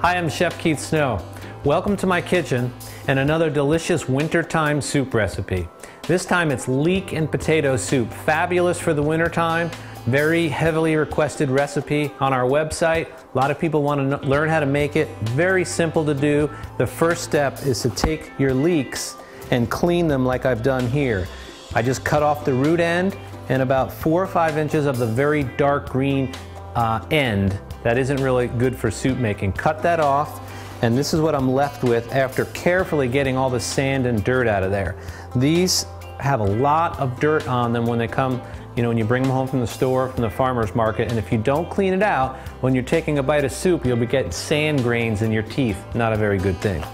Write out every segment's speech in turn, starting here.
Hi, I'm Chef Keith Snow. Welcome to my kitchen and another delicious wintertime soup recipe. This time it's leek and potato soup, fabulous for the wintertime, very heavily requested recipe on our website. A lot of people want to learn how to make it. Very simple to do. The first step is to take your leeks and clean them like I've done here. I just cut off the root end and about four or five inches of the very dark green uh, end that isn't really good for soup making. Cut that off and this is what I'm left with after carefully getting all the sand and dirt out of there. These have a lot of dirt on them when they come you know, when you bring them home from the store, from the farmer's market, and if you don't clean it out, when you're taking a bite of soup, you'll be getting sand grains in your teeth. Not a very good thing.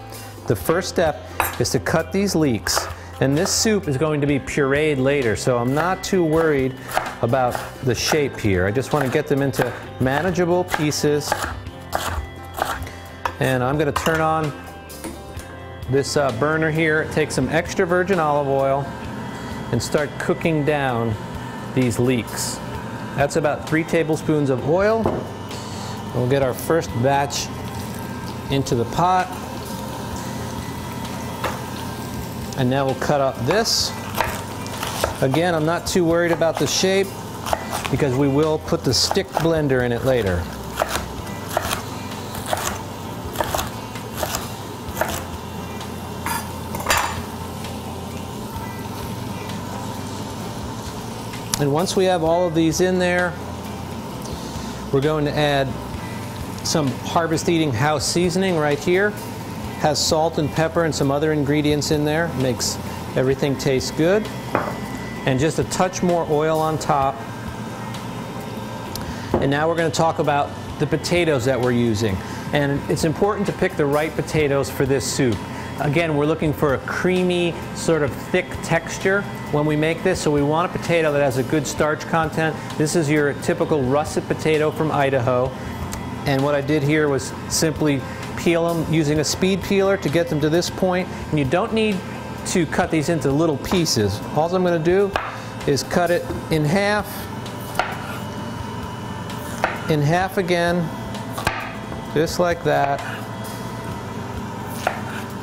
The first step is to cut these leeks. And this soup is going to be pureed later, so I'm not too worried about the shape here. I just want to get them into manageable pieces. And I'm going to turn on this uh, burner here, take some extra virgin olive oil, and start cooking down these leeks. That's about three tablespoons of oil. We'll get our first batch into the pot. And now we'll cut up this. Again, I'm not too worried about the shape because we will put the stick blender in it later. And once we have all of these in there, we're going to add some Harvest Eating House seasoning right here. Has salt and pepper and some other ingredients in there. Makes everything taste good. And just a touch more oil on top. And now we're going to talk about the potatoes that we're using. And it's important to pick the right potatoes for this soup. Again, we're looking for a creamy, sort of thick texture when we make this, so we want a potato that has a good starch content. This is your typical russet potato from Idaho. And what I did here was simply peel them using a speed peeler to get them to this point. And you don't need to cut these into little pieces. All I'm going to do is cut it in half, in half again, just like that.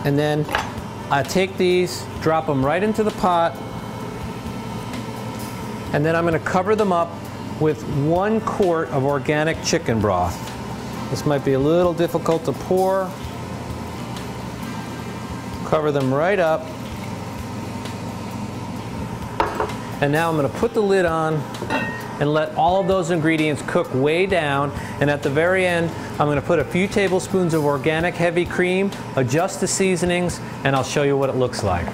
And then I take these, drop them right into the pot, and then I'm going to cover them up with one quart of organic chicken broth. This might be a little difficult to pour. Cover them right up. And now I'm going to put the lid on and let all of those ingredients cook way down. And at the very end, I'm going to put a few tablespoons of organic heavy cream, adjust the seasonings, and I'll show you what it looks like.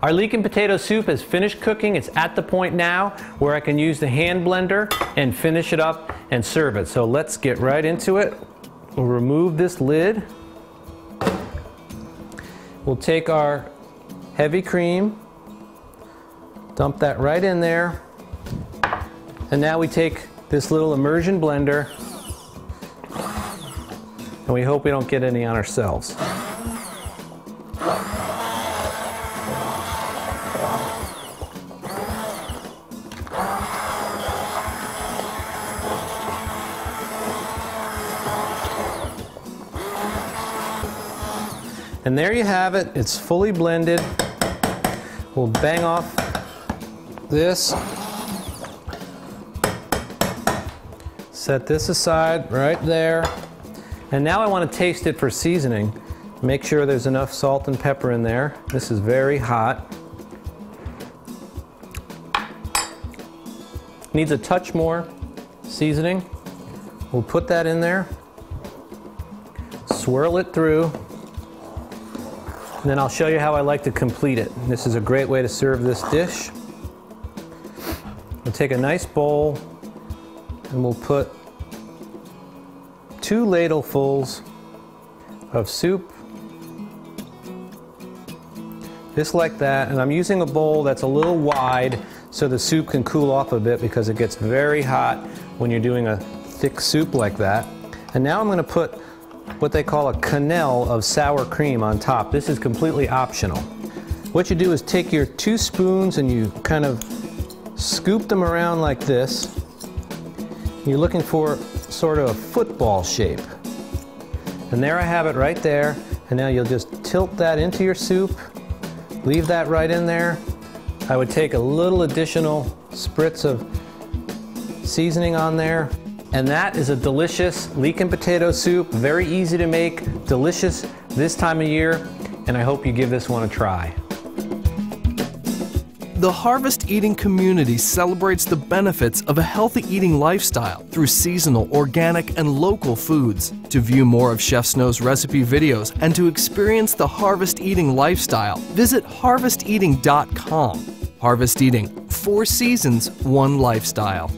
Our leek and potato soup is finished cooking. It's at the point now where I can use the hand blender and finish it up and serve it. So let's get right into it. We'll remove this lid. We'll take our heavy cream, dump that right in there. And now we take this little immersion blender and we hope we don't get any on ourselves. And there you have it. It's fully blended. We'll bang off this. Set this aside right there. And now I want to taste it for seasoning. Make sure there's enough salt and pepper in there. This is very hot. Needs a touch more seasoning. We'll put that in there. Swirl it through. And then I'll show you how I like to complete it. This is a great way to serve this dish. We'll take a nice bowl and we'll put two ladlefuls of soup. Just like that. And I'm using a bowl that's a little wide so the soup can cool off a bit because it gets very hot when you're doing a thick soup like that. And now I'm going to put what they call a quenelle of sour cream on top. This is completely optional. What you do is take your two spoons and you kind of scoop them around like this. You're looking for sort of a football shape. And there I have it right there. And now you'll just tilt that into your soup, leave that right in there. I would take a little additional spritz of seasoning on there. And that is a delicious leek and potato soup. Very easy to make, delicious this time of year. And I hope you give this one a try. The Harvest Eating community celebrates the benefits of a healthy eating lifestyle through seasonal, organic, and local foods. To view more of Chef Snow's recipe videos and to experience the Harvest Eating lifestyle, visit harvesteating.com. Harvest Eating, four seasons, one lifestyle.